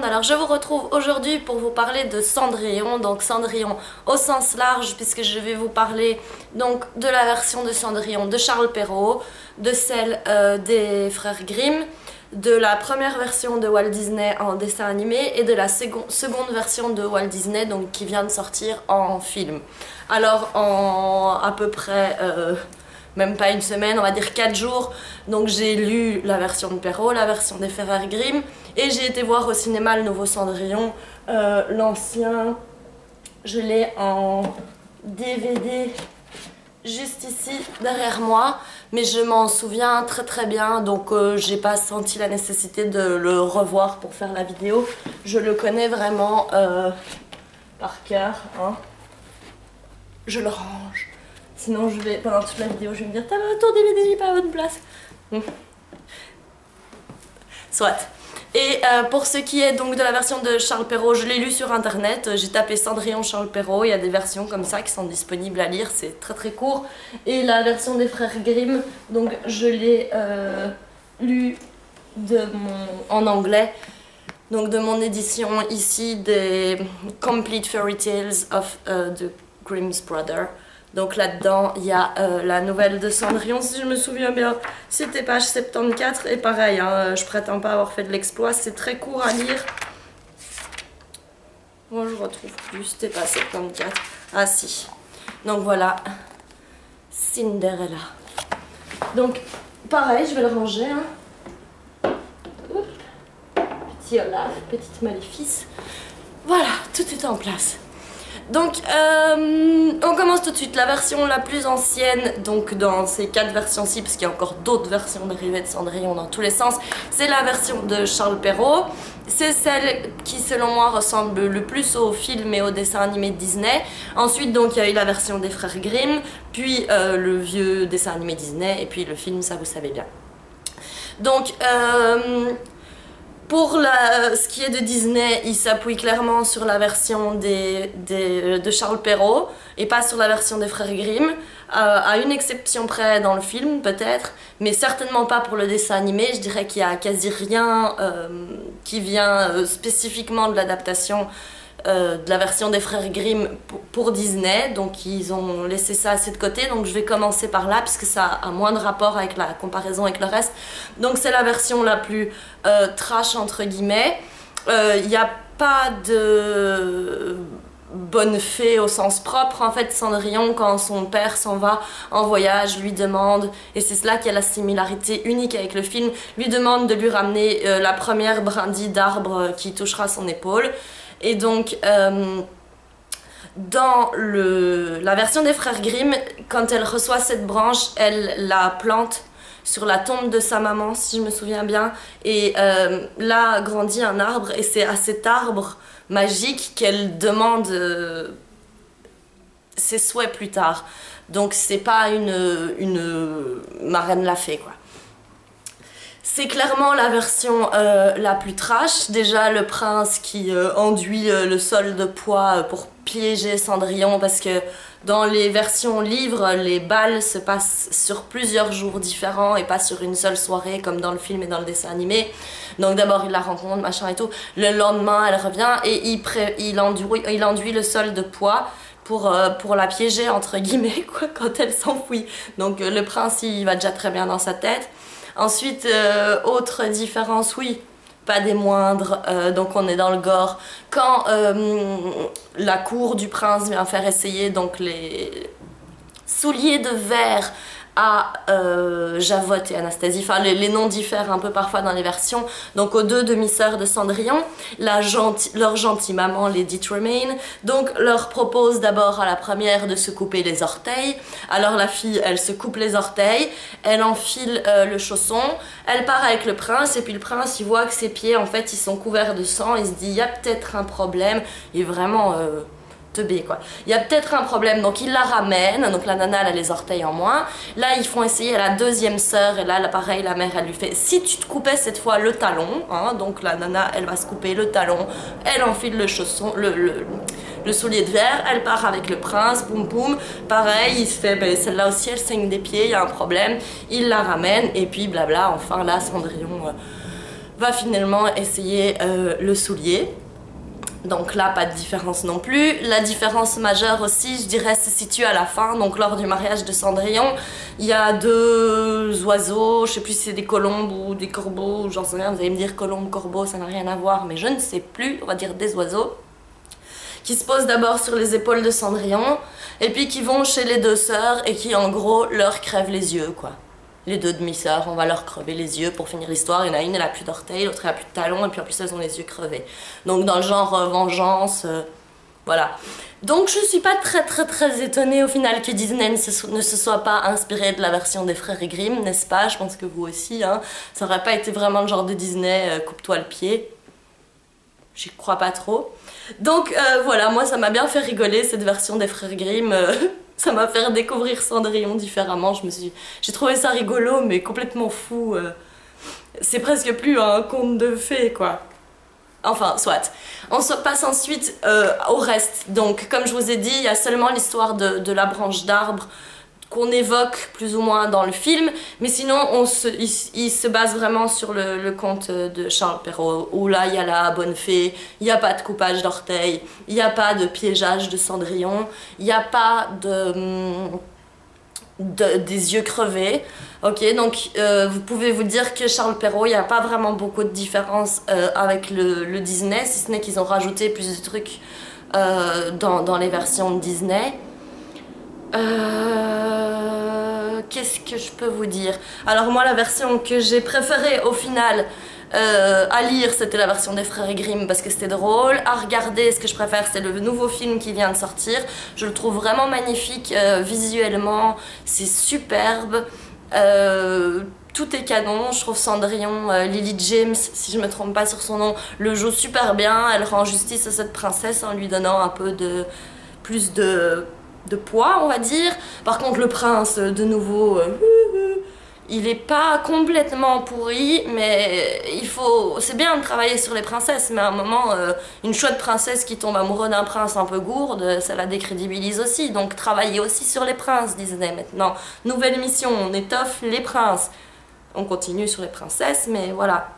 alors je vous retrouve aujourd'hui pour vous parler de Cendrillon, donc Cendrillon au sens large puisque je vais vous parler donc de la version de Cendrillon de Charles Perrault, de celle euh, des frères Grimm, de la première version de Walt Disney en dessin animé et de la seconde version de Walt Disney donc qui vient de sortir en film. Alors en à peu près... Euh, même pas une semaine, on va dire 4 jours. Donc j'ai lu la version de Perrault, la version des Ferrer Grimm, et j'ai été voir au cinéma le nouveau Cendrillon, euh, l'ancien, je l'ai en DVD juste ici derrière moi, mais je m'en souviens très très bien, donc euh, j'ai pas senti la nécessité de le revoir pour faire la vidéo. Je le connais vraiment euh, par cœur. Hein. Je le range Sinon, pendant toute la vidéo, je vais me dire T'as ton DVD, il pas à bonne place. Soit. Et euh, pour ce qui est donc de la version de Charles Perrault, je l'ai lu sur internet. J'ai tapé Cendrillon Charles Perrault. Il y a des versions comme ça qui sont disponibles à lire. C'est très très court. Et la version des frères Grimm, donc je l'ai euh, lu en anglais. Donc de mon édition ici des Complete Fairy Tales of uh, the Grimm's Brother. Donc là-dedans, il y a euh, la nouvelle de Cendrillon, si je me souviens bien. C'était page 74 et pareil, hein, je prétends pas avoir fait de l'exploit, c'est très court à lire. Moi, je retrouve plus, c'était pas 74. Ah si. Donc voilà, Cinderella. Donc, pareil, je vais le ranger. Hein. Petit Olaf, petite Maléfice. Voilà, tout est en place. Donc, euh, on commence tout de suite. La version la plus ancienne, donc dans ces quatre versions-ci, parce qu'il y a encore d'autres versions dérivées de Cendrillon dans tous les sens, c'est la version de Charles Perrault. C'est celle qui, selon moi, ressemble le plus au film et au dessin animé de Disney. Ensuite, donc, il y a eu la version des frères Grimm, puis euh, le vieux dessin animé Disney, et puis le film, ça vous savez bien. Donc, euh, pour la, ce qui est de Disney, il s'appuie clairement sur la version des, de Charles Perrault et pas sur la version des frères Grimm, euh, à une exception près dans le film peut-être, mais certainement pas pour le dessin animé. Je dirais qu'il y a quasi rien euh, qui vient euh, spécifiquement de l'adaptation euh, de la version des frères Grimm pour, Disney, donc ils ont laissé ça assez de côté, donc je vais commencer par là puisque ça a moins de rapport avec la comparaison avec le reste. Donc c'est la version la plus euh, trash entre guillemets. Il euh, n'y a pas de bonne fée au sens propre. En fait, Cendrillon, quand son père s'en va en voyage, lui demande, et c'est cela qui a la similarité unique avec le film, lui demande de lui ramener la première brindille d'arbre qui touchera son épaule. Et donc, euh, dans la version des frères Grimm, quand elle reçoit cette branche, elle la plante sur la tombe de sa maman, si je me souviens bien. Et euh, là grandit un arbre, et c'est à cet arbre magique qu'elle demande euh, ses souhaits plus tard. Donc c'est pas une, une marraine la fée, quoi. C'est clairement la version euh, la plus trash. Déjà le prince qui euh, enduit euh, le sol de poids pour piéger Cendrillon parce que dans les versions livres, les balles se passent sur plusieurs jours différents et pas sur une seule soirée comme dans le film et dans le dessin animé. Donc d'abord il la rencontre, machin et tout. Le lendemain elle revient et il, il, enduit, il enduit le sol de poids pour, pour la piéger entre guillemets quoi, quand elle s'enfuit. Donc le prince il va déjà très bien dans sa tête. Ensuite, euh, autre différence, oui, pas des moindres, euh, donc on est dans le gore. Quand euh, la cour du prince vient faire essayer donc les souliers de verre à euh, Javotte et Anastasie. Enfin, les, noms diffèrent un peu parfois dans les versions. Donc, aux deux demi-sœurs de Cendrillon, leur gentille maman, Lady Tremaine, donc leur propose d'abord à la première de se couper les orteils. Alors, la fille, elle se coupe les orteils, elle enfile euh, le chausson, elle part avec le prince, et puis le prince, il voit que ses pieds, en fait, ils sont couverts de sang, il se dit, il y a peut-être un problème. Il est vraiment... Euh, quoi. Il y a peut-être un problème, donc il la ramène, donc la nana elle a les orteils en moins. Là ils font essayer à la deuxième sœur et là, pareil la mère elle lui fait si tu te coupais cette fois le talon, hein, donc la nana elle va se couper le talon, elle enfile le chausson, le, le, soulier de verre, elle part avec le prince, boum boum, pareil il se fait, ben, celle-là aussi elle saigne des pieds, il y a un problème, il la ramène et puis blabla, enfin là Cendrillon... Euh, va finalement essayer le soulier. Donc là, pas de différence non plus. La différence majeure aussi, je dirais, se situe à la fin. Donc lors du mariage de Cendrillon, il y a deux oiseaux, je sais plus si c'est des colombes ou des corbeaux, j'en sais rien, vous allez me dire colombe, corbeau, ça n'a rien à voir, mais je ne sais plus, on va dire des oiseaux, qui se posent d'abord sur les épaules de Cendrillon, et puis qui vont chez les deux sœurs et qui en gros leur crèvent les yeux, quoi les deux demi-sœurs, on va leur crever les yeux pour finir l'histoire. Il y en a une, elle a plus d'orteils, l'autre elle a plus de talons, et puis en plus elles ont les yeux crevés. Donc dans le genre euh, vengeance, euh, voilà. Donc je suis pas très très très étonnée au final que Disney ne se, soit pas inspiré de la version des frères Grimm, n'est-ce pas? Je pense que vous aussi, hein. Ça aurait pas été vraiment le genre de Disney, euh, coupe-toi le pied. J'y crois pas trop. Donc voilà, moi ça m'a bien fait rigoler cette version des frères Grimm ça m'a fait découvrir Cendrillon différemment. Je me suis, j'ai trouvé ça rigolo, mais complètement fou. Euh. C'est presque plus un conte de fées, quoi. Enfin, soit. On se passe ensuite euh, au reste. Donc, comme je vous ai dit, il y a seulement l'histoire de, de, la branche d'arbre qu'on évoque plus ou moins dans le film, mais sinon on se, il, se base vraiment sur le, conte de Charles Perrault, où là il y a la bonne fée, il n'y a pas de coupage d'orteils, il n'y a pas de piégeage de Cendrillon, il n'y a pas de, des yeux crevés. Ok, donc euh, vous pouvez vous dire que Charles Perrault, il n'y a pas vraiment beaucoup de différence euh, avec le, Disney, si ce n'est qu'ils ont rajouté plus de trucs euh, dans, dans les versions de Disney. Euh, qu'est-ce que je peux vous dire? Alors moi la version que j'ai préférée au final euh, à lire c'était la version des frères Grimm parce que c'était drôle. À regarder ce que je préfère c'est le nouveau film qui vient de sortir. Je le trouve vraiment magnifique euh, visuellement, c'est superbe. tout est canon, je trouve Cendrillon, Lily James, si je me trompe pas sur son nom, le joue super bien. Elle rend justice à cette princesse en lui donnant un peu de plus de de poids, on va dire. Par contre, le prince, de nouveau, euh, il est pas complètement pourri, mais il faut... C'est bien de travailler sur les princesses, mais à un moment, euh, une chouette princesse qui tombe amoureuse d'un prince un peu gourde, ça la décrédibilise aussi. Donc travaillez aussi sur les princes, Disney, maintenant. Nouvelle mission, on étoffe les princes. On continue sur les princesses, mais voilà.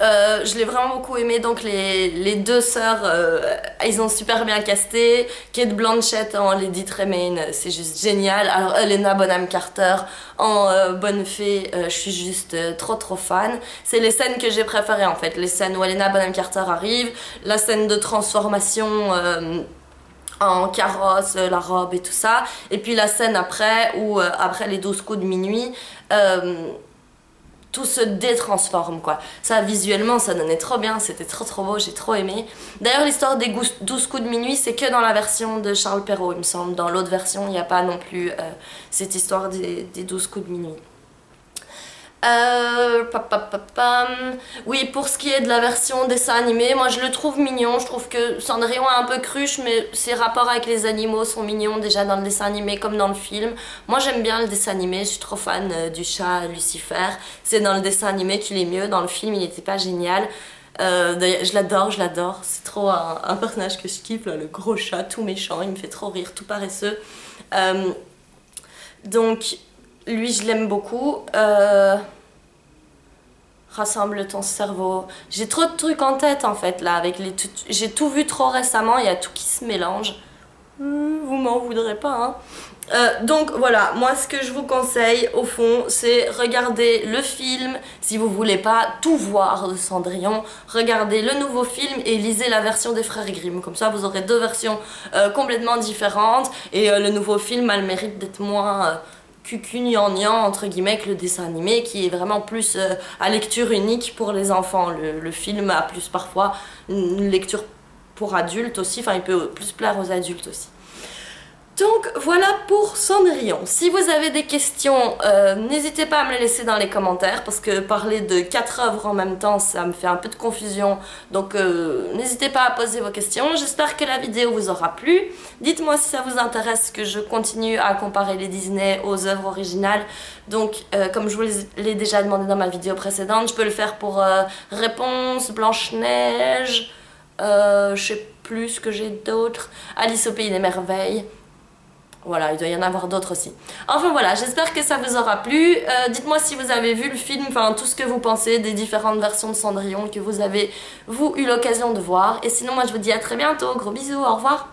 Euh, je l'ai vraiment beaucoup aimé, donc les, deux sœurs, euh, ils ont super bien casté. Kate Blanchett en Lady Tremaine, c'est juste génial. Alors Elena Bonham Carter en euh, Bonne Fée, je suis juste trop trop fan. C'est les scènes que j'ai préférées en fait, les scènes où Elena Bonham Carter arrive, la scène de transformation en carrosse, la robe et tout ça. Et puis la scène après, où après les 12 coups de minuit, tout se détransforme quoi. Ça visuellement ça donnait trop bien, c'était trop trop beau, j'ai trop aimé. D'ailleurs l'histoire des 12 coups de minuit c'est que dans la version de Charles Perrault il me semble. Dans l'autre version il n'y a pas non plus euh, cette histoire des, des 12 coups de minuit. Euh, oui, pour ce qui est de la version dessin animé, moi je le trouve mignon. Je trouve que Cendrillon est un peu cruche, mais ses rapports avec les animaux sont mignons déjà dans le dessin animé comme dans le film. Moi j'aime bien le dessin animé, je suis trop fan euh, du chat Lucifer. C'est dans le dessin animé qu'il est mieux, dans le film il n'était pas génial. Euh, je l'adore, je l'adore. C'est trop un, personnage que je kiffe, le gros chat tout méchant, il me fait trop rire, tout paresseux. Euh, donc lui, je l'aime beaucoup. Euh, rassemble ton cerveau. J'ai trop de trucs en tête en fait là. avec les J'ai tout vu trop récemment, il y a tout qui se mélange. Hmm, vous m'en voudrez pas, hein. Euh, donc voilà, moi ce que je vous conseille au fond c'est regarder le film si vous voulez pas tout voir de Cendrillon, regardez le nouveau film et lisez la version des frères Grimm, comme ça vous aurez deux versions euh, complètement différentes et le nouveau film a le mérite d'être moins cucugnangnang entre guillemets que le dessin animé qui est vraiment plus euh, à lecture unique pour les enfants. Le, film a plus parfois une lecture pour adultes aussi, enfin il peut plus plaire aux adultes aussi. Donc voilà pour Cendrillon. Si vous avez des questions, euh, n'hésitez pas à me les laisser dans les commentaires parce que parler de quatre œuvres en même temps, ça me fait un peu de confusion. Donc euh, n'hésitez pas à poser vos questions. J'espère que la vidéo vous aura plu. Dites-moi si ça vous intéresse que je continue à comparer les Disney aux œuvres originales. Donc euh, comme je vous l'ai déjà demandé dans ma vidéo précédente, je peux le faire pour Réponse, Blanche-Neige, je sais plus ce que j'ai d'autres, Alice au Pays des Merveilles. Voilà, il doit y en avoir d'autres aussi. Enfin voilà, j'espère que ça vous aura plu. Euh, dites-moi si vous avez vu le film, enfin tout ce que vous pensez des différentes versions de Cendrillon que vous avez, vous, eu l'occasion de voir. Et sinon, moi je vous dis à très bientôt. Gros bisous, au revoir.